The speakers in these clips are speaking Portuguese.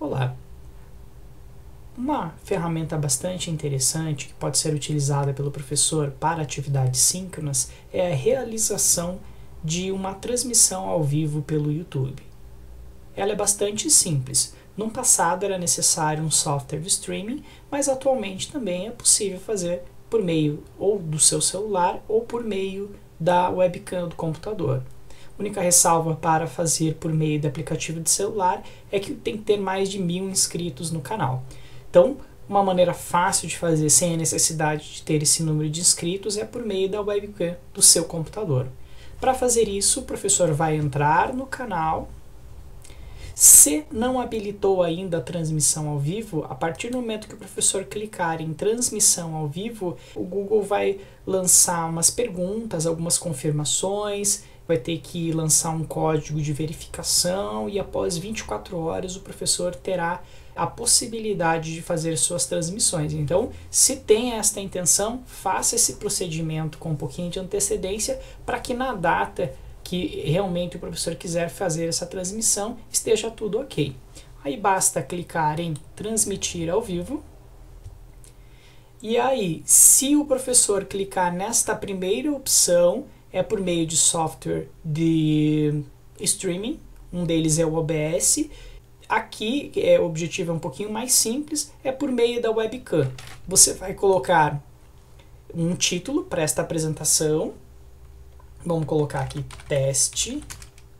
Olá! Uma ferramenta bastante interessante que pode ser utilizada pelo professor para atividades síncronas é a realização de uma transmissão ao vivo pelo YouTube. Ela é bastante simples. No passado era necessário um software de streaming, mas atualmente também é possível fazer por meio ou do seu celular ou por meio da webcam do computador. Única ressalva para fazer por meio do aplicativo de celular é que tem que ter mais de mil inscritos no canal. Então, uma maneira fácil de fazer sem a necessidade de ter esse número de inscritos é por meio da webcam do seu computador. Para fazer isso, o professor vai entrar no canal. Se não habilitou ainda a transmissão ao vivo, a partir do momento que o professor clicar em transmissão ao vivo, o Google vai lançar umas perguntas, algumas confirmações, vai ter que lançar um código de verificação e após 24 horas o professor terá a possibilidade de fazer suas transmissões. Então, se tem esta intenção, faça esse procedimento com um pouquinho de antecedência para que na data que realmente o professor quiser fazer essa transmissão esteja tudo ok. Aí basta clicar em transmitir ao vivo. E aí, se o professor clicar nesta primeira opção, é por meio de software de streaming, um deles é o OBS. Aqui, é, o objetivo é um pouquinho mais simples, é por meio da webcam. Você vai colocar um título para esta apresentação. Vamos colocar aqui teste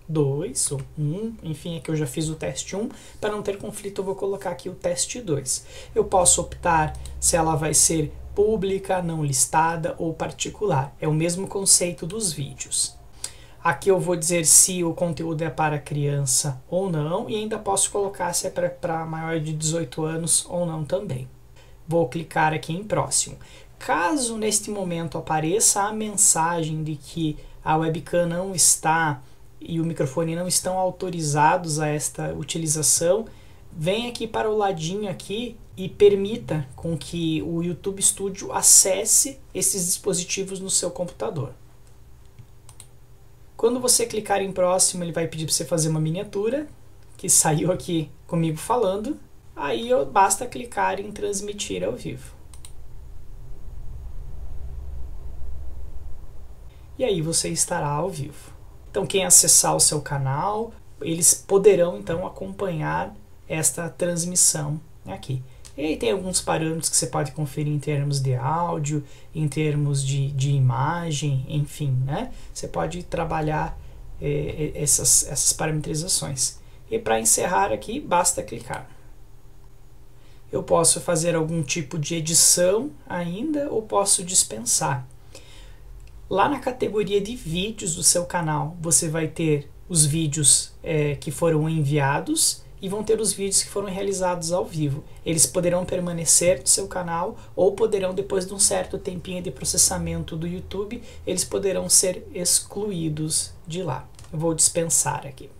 2 ou 1, um, enfim, é que eu já fiz o teste 1. Um. Para não ter conflito, eu vou colocar aqui o teste 2. Eu posso optar se ela vai ser pública, não listada ou particular. É o mesmo conceito dos vídeos. Aqui eu vou dizer se o conteúdo é para criança ou não e ainda posso colocar se é para maior de 18 anos ou não também. Vou clicar aqui em próximo. Caso neste momento apareça a mensagem de que a webcam não está e o microfone não estão autorizados a esta utilização, vem aqui para o ladinho aqui e permita com que o YouTube Studio acesse esses dispositivos no seu computador. Quando você clicar em próximo, ele vai pedir para você fazer uma miniatura, que saiu aqui comigo falando. Aí basta clicar em transmitir ao vivo. E aí você estará ao vivo. Então quem acessar o seu canal, eles poderão então acompanhar esta transmissão aqui. E aí tem alguns parâmetros que você pode conferir em termos de áudio, em termos de, de imagem, enfim, né? Você pode trabalhar eh, essas, essas parametrizações. E para encerrar aqui, basta clicar. Eu posso fazer algum tipo de edição ainda ou posso dispensar. Lá na categoria de vídeos do seu canal, você vai ter os vídeos eh, que foram enviados e vão ter os vídeos que foram realizados ao vivo. Eles poderão permanecer no seu canal ou poderão, depois de um certo tempinho de processamento do YouTube, eles poderão ser excluídos de lá. Eu vou dispensar aqui.